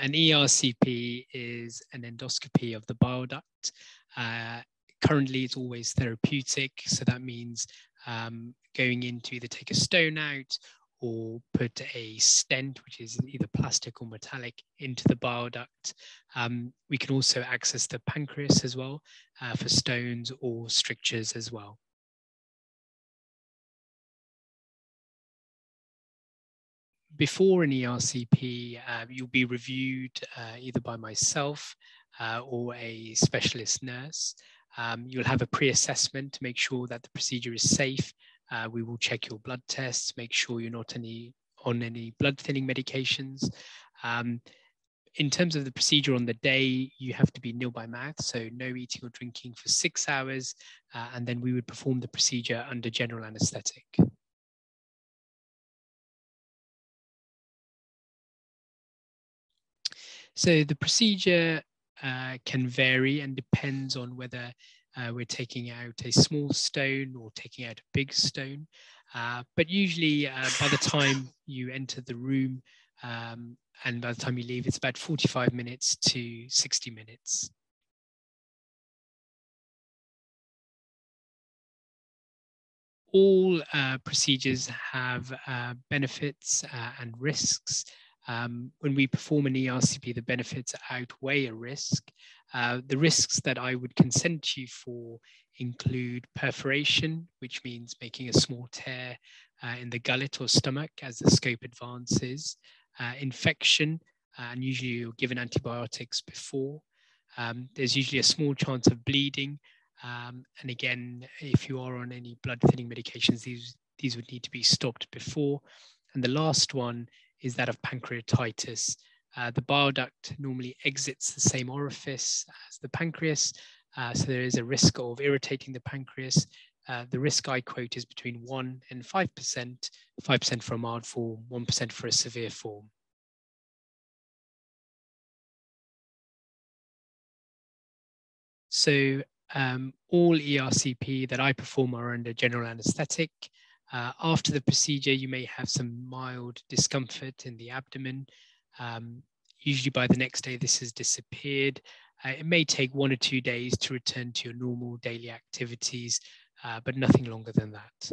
An ERCP is an endoscopy of the bile duct. Uh, currently, it's always therapeutic, so that means um, going in to either take a stone out or put a stent, which is either plastic or metallic, into the bile duct. Um, we can also access the pancreas as well uh, for stones or strictures as well. Before an ERCP, uh, you'll be reviewed uh, either by myself uh, or a specialist nurse. Um, you'll have a pre-assessment to make sure that the procedure is safe. Uh, we will check your blood tests, make sure you're not any on any blood thinning medications. Um, in terms of the procedure on the day, you have to be nil by mouth, so no eating or drinking for six hours, uh, and then we would perform the procedure under general anesthetic. So the procedure uh, can vary and depends on whether uh, we're taking out a small stone or taking out a big stone. Uh, but usually uh, by the time you enter the room um, and by the time you leave, it's about 45 minutes to 60 minutes. All uh, procedures have uh, benefits and risks. Um, when we perform an ERCP, the benefits outweigh a risk. Uh, the risks that I would consent you for include perforation, which means making a small tear uh, in the gullet or stomach as the scope advances, uh, infection, uh, and usually you're given antibiotics before. Um, there's usually a small chance of bleeding. Um, and again, if you are on any blood thinning medications, these, these would need to be stopped before. And the last one is that of pancreatitis. Uh, the bile duct normally exits the same orifice as the pancreas, uh, so there is a risk of irritating the pancreas. Uh, the risk I quote is between 1 and 5%, 5% for a mild form, 1% for a severe form. So um, all ERCP that I perform are under general anesthetic. Uh, after the procedure, you may have some mild discomfort in the abdomen. Um, usually by the next day, this has disappeared. Uh, it may take one or two days to return to your normal daily activities, uh, but nothing longer than that.